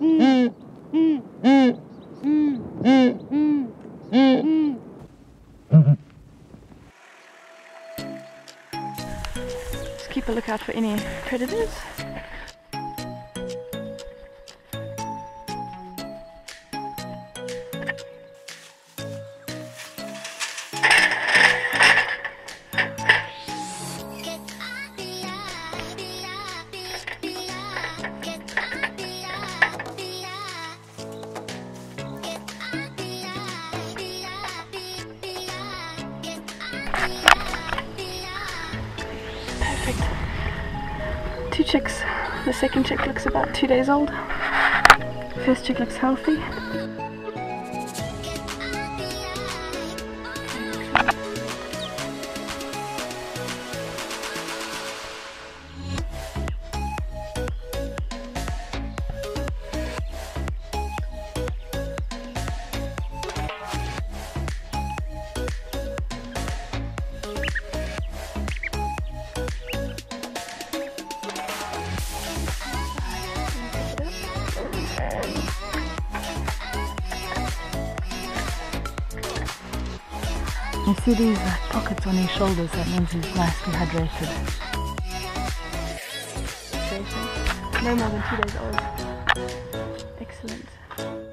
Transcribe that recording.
Just keep a lookout for any predators. Perfect. Two chicks. The second chick looks about two days old. First chick looks healthy. You see these pockets on his shoulders, that means he's nicely hydrated. No more than two days old. Excellent.